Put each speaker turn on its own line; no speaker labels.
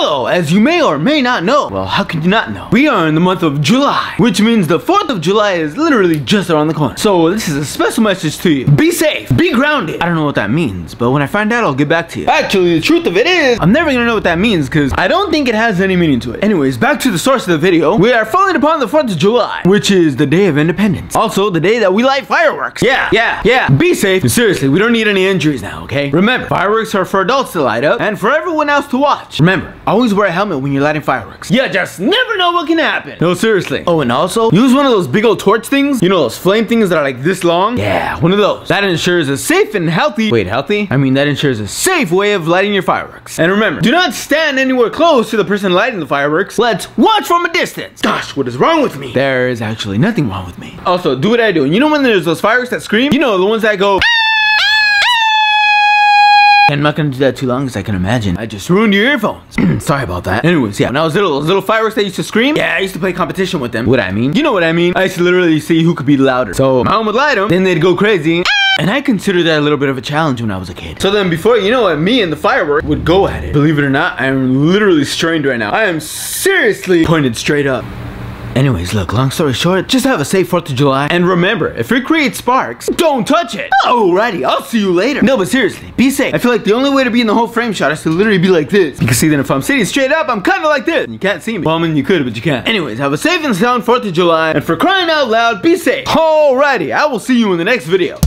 Hello, as you may or may not know, well, how can you not know? We are in the month of July, which means the 4th of July is literally just around the corner. So this is a special message to you. Be safe, be grounded. I don't know what that means, but when I find out, I'll get back to you. Actually, the truth of it is, I'm never gonna know what that means because I don't think it has any meaning to it. Anyways, back to the source of the video. We are falling upon the 4th of July, which is the day of independence. Also, the day that we light fireworks. Yeah, yeah, yeah. Be safe. Seriously, we don't need any injuries now, okay? Remember, fireworks are for adults to light up and for everyone else to watch. Remember, always wear a helmet when you're lighting fireworks. You just never know what can happen. No, seriously. Oh, and also, use one of those big old torch things. You know, those flame things that are like this long? Yeah, one of those. That ensures a safe and healthy, wait, healthy? I mean, that ensures a safe way of lighting your fireworks. And remember, do not stand anywhere close to the person lighting the fireworks. Let's watch from a distance. Gosh, what is wrong with me? There is actually nothing wrong with me. Also, do what I do. You know when there's those fireworks that scream? You know, the ones that go... I'm not gonna do that too long because I can imagine I just ruined your earphones. Sorry about that. Anyways, yeah, when I was little, those little fireworks that used to scream, yeah, I used to play competition with them. What I mean? You know what I mean? I used to literally see who could be louder. So my mom would light them, then they'd go crazy. Ah! And I considered that a little bit of a challenge when I was a kid. So then before, you know what, me and the firework would go at it. Believe it or not, I am literally strained right now. I am seriously pointed straight up. Anyways, look, long story short, just have a safe 4th of July. And remember, if it creates sparks, don't touch it. Alrighty, I'll see you later. No, but seriously, be safe. I feel like the only way to be in the whole frame shot is to literally be like this. You can see that if I'm sitting straight up, I'm kind of like this. And you can't see me. Well, I mean, you could, but you can't. Anyways, have a safe and sound 4th of July. And for crying out loud, be safe. Alrighty, I will see you in the next video.